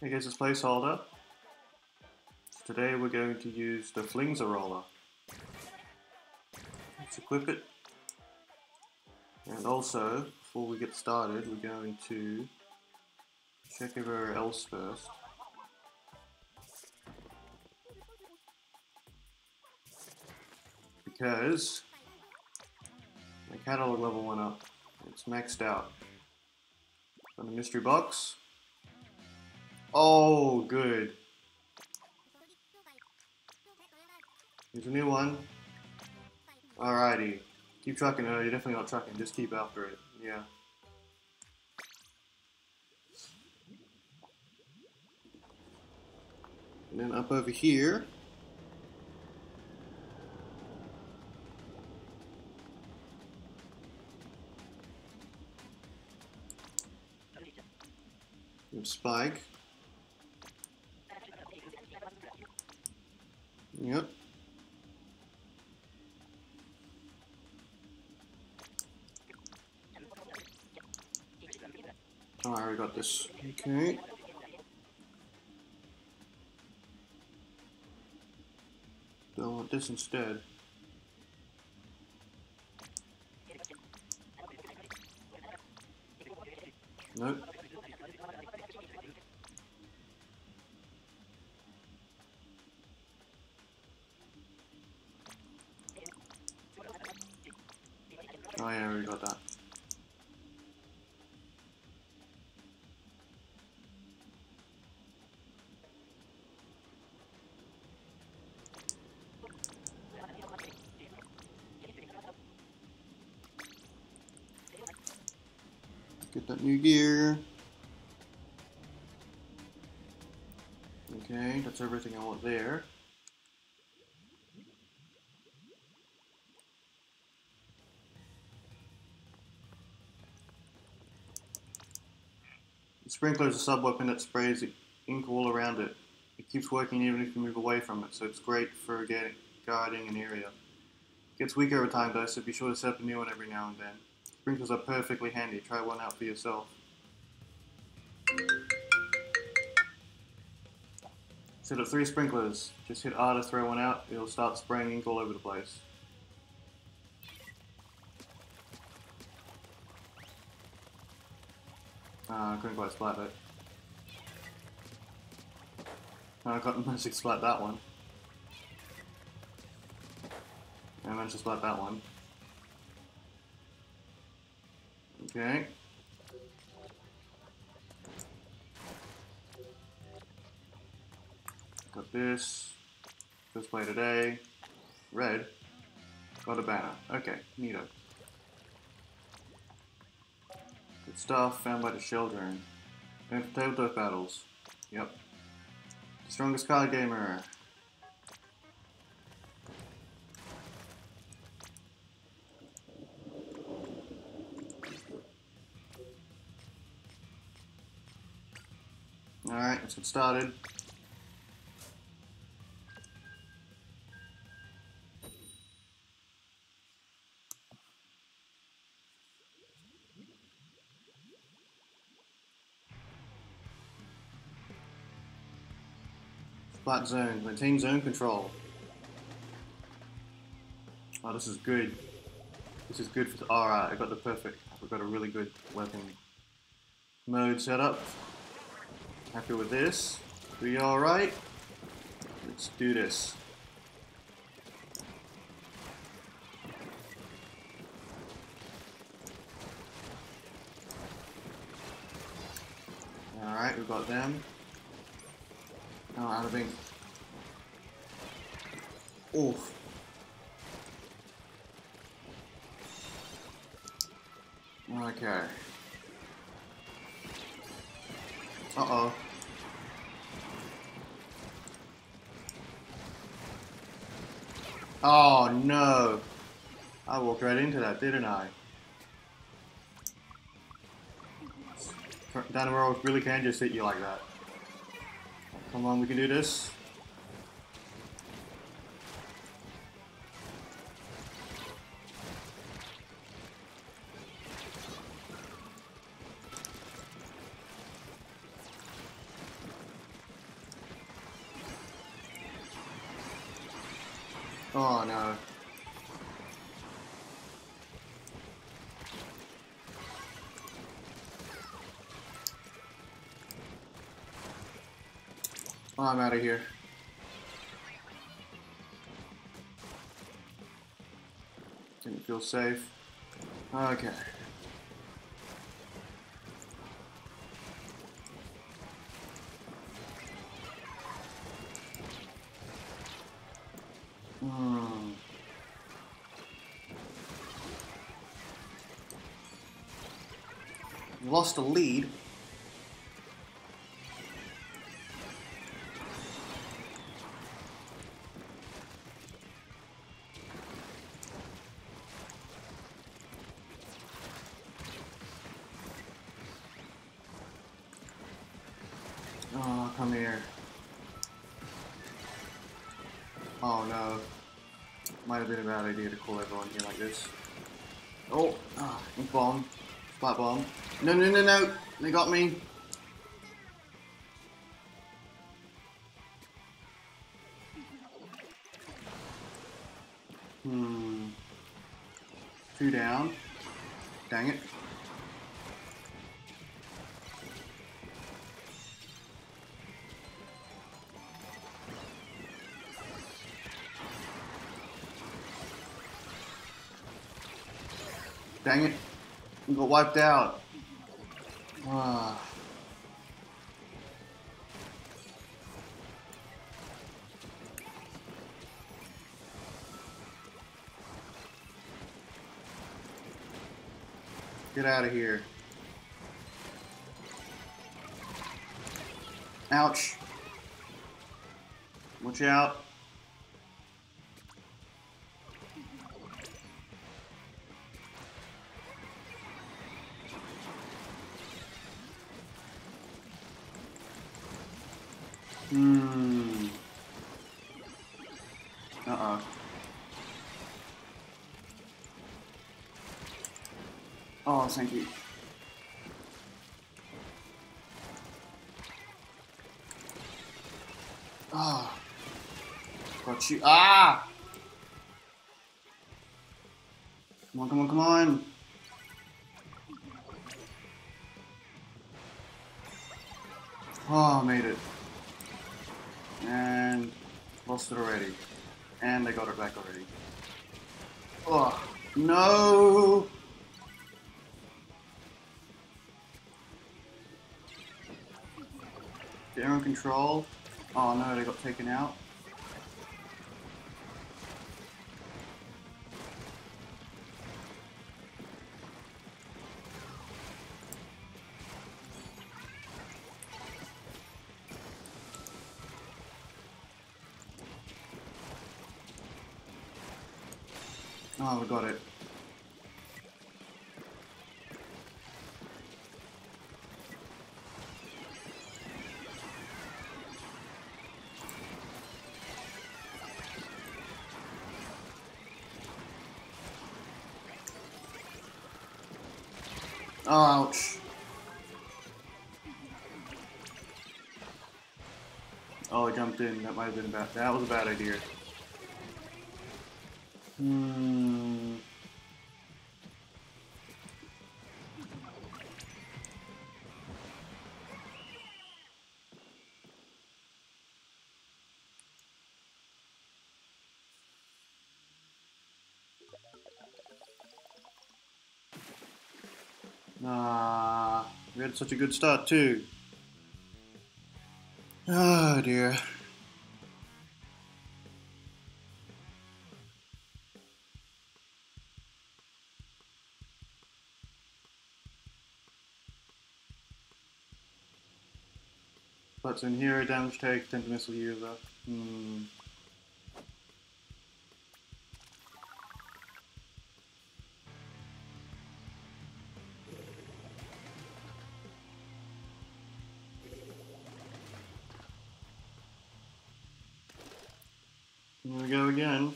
Here goes this Playsholder. Today we're going to use the Flingza Roller. Let's equip it. And also, before we get started, we're going to check everywhere else first. Because my catalog level went up. It's maxed out. On the mystery box. Oh, good. Here's a new one. Alrighty. Keep trucking. You're definitely not trucking. Just keep after it. Yeah. And then up over here. Spike. Yep. Oh, I already got this. Okay. Do I want this instead? Nope. Get that new gear. Okay, that's everything I want there. The sprinkler is a sub-weapon that sprays ink all around it. It keeps working even if you move away from it, so it's great for getting, guarding an area. It gets weaker over time though, so be sure to set up a new one every now and then. Sprinklers are perfectly handy. Try one out for yourself. Set up three sprinklers. Just hit R to throw one out. It'll start spraying ink all over the place. Uh, I couldn't quite splat it. I got managed to splat that one. I managed to splat that one. Okay. Got this. First play today. Red. Got a banner. Okay, neato. Good stuff, found by the children. Tabletop battles. Yep. The strongest card gamer. Get started. Splat zone, maintain zone control. Oh, this is good. This is good for, alright, I got the perfect, I've got a really good weapon mode set up. Happy with this? We alright? Let's do this. Alright, we've got them. Oh, out of ink. Oof. Okay. Uh-oh. Oh no! I walked right into that, didn't I? Down the road really can just hit you like that. Come on, we can do this. Oh, I'm out of here. Didn't feel safe. Okay. Hmm. Lost a lead. Come here. Oh no. Might have been a bad idea to call everyone here like this. Oh, ah, bomb. Splat bomb. No, no, no, no! They got me! Dang it. We got wiped out. Ah. Get out of here. Ouch. Watch out. Hmm. Uh-oh. Oh, thank you. Ah. Got you. Ah! And lost it already. And I got it back already. Oh, no! They're control. Oh no, they got taken out. Oh, we got it. Ouch. Oh, I jumped in. That might have been bad. That was a bad idea. Hmm. Ah, we had such a good start too. Oh dear. What's in here? Damage take, Tenta Missile user. Hmm. Here we go again.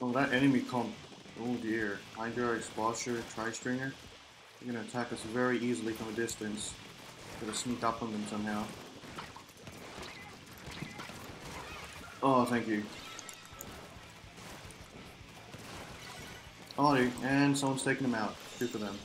Oh, that enemy comp. Oh dear. Hydra, Explosher, Tri-Stringer. They're gonna attack us very easily from a distance. Gotta sneak up on them somehow. Oh, thank you. Oh, and someone's taking them out. Good for them.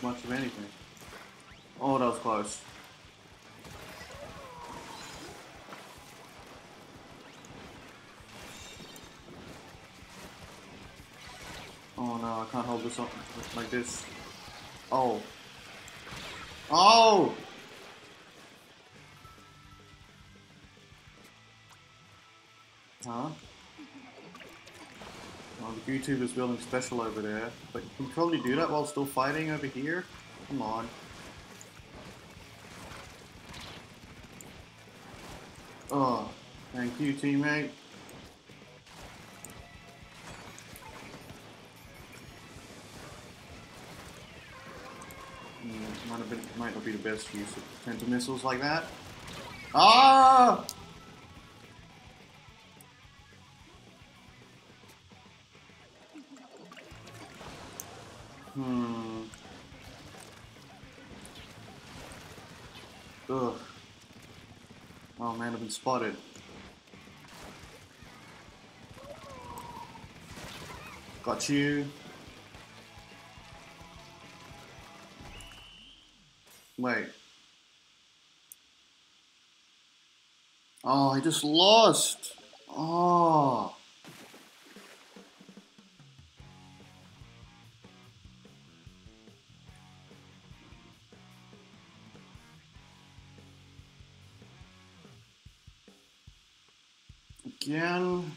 That much of anything. Oh, that was close. Oh no, I can't hold this up like this. Oh. Oh! Huh? YouTube is building special over there, but you can probably do that while still fighting over here? Come on. Oh, thank you, teammate. Mm, might, been, might not be the best use of Tenta Missiles like that. Ah! Been spotted. Got you. Wait. Oh, I just lost. Oh. Again.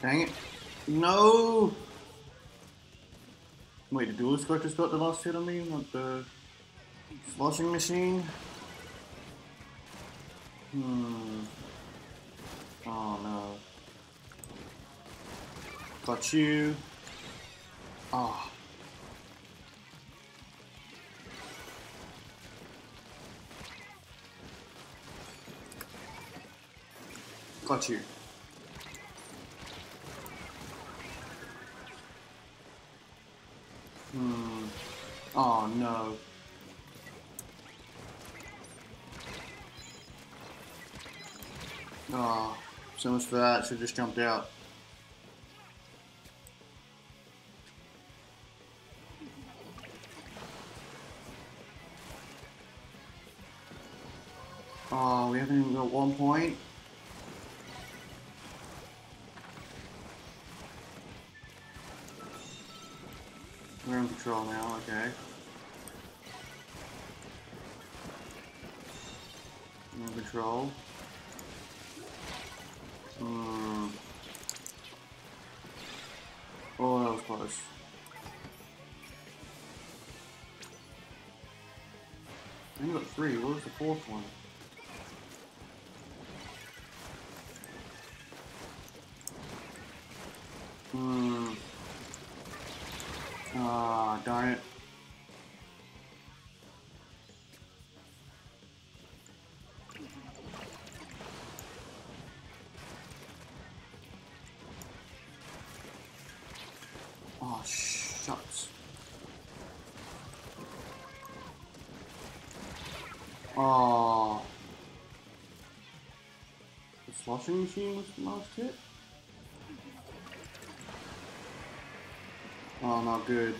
Dang it. No! Wait, the duelist just got the last hit on me, not the sloshing machine? Hmm. Oh no. Got you. Ah. Got you. Hmm. Oh no. Oh, so much for that. Should just jumped out. I think three. What was the fourth one? Oh. The sloshing machine was the last hit? Oh, not good.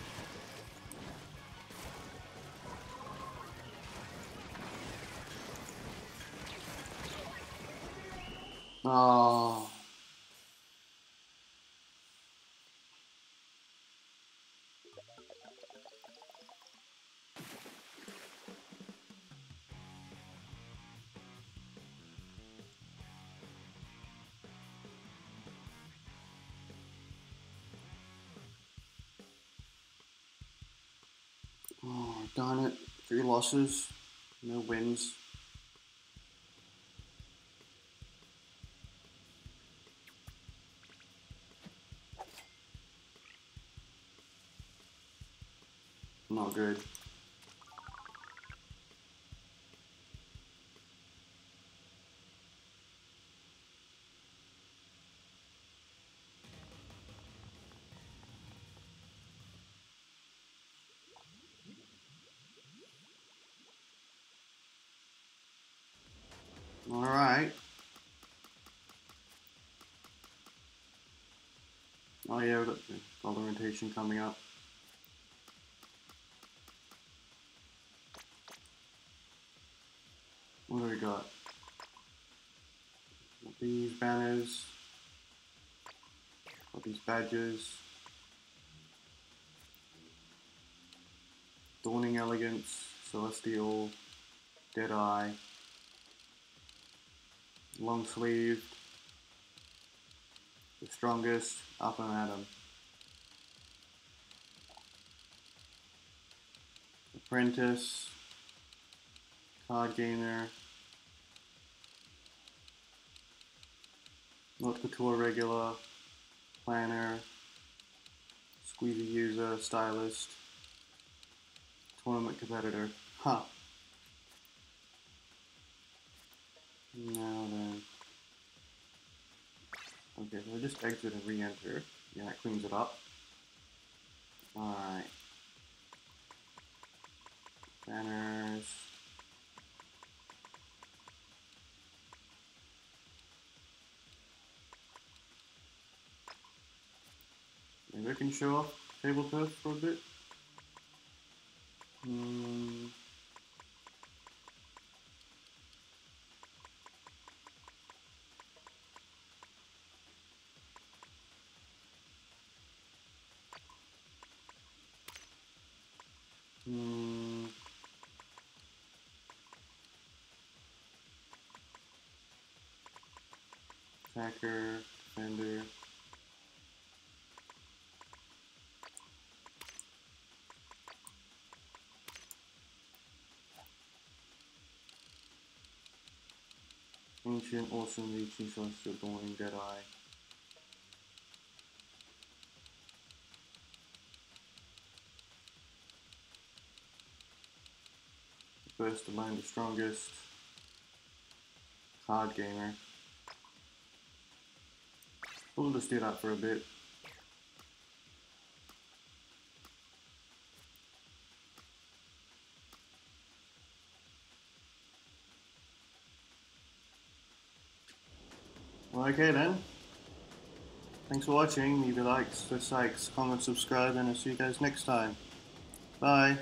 Oh. Darn it. Three losses, no wins. Golden rotation coming up. What do we got? These banners. Got these badges. Dawning Elegance, Celestial, Deadeye long sleeved, the strongest, up and atom. Apprentice, card gainer, Naut Couture regular, planner, squeezy user, stylist, tournament competitor. Huh. Now then. Okay, so I just exit and re-enter. Yeah, that cleans it up. Alright. Maybe I can show off Tableturf for a bit. Hmm. Hmm. Attacker, defender. Ancient, awesome, reaching, celestial, dawning, dead eye. First to land the strongest card gamer. We'll just do that for a bit. Okay then. Thanks for watching. Leave your likes, dislikes, comments, subscribe, and I'll see you guys next time. Bye.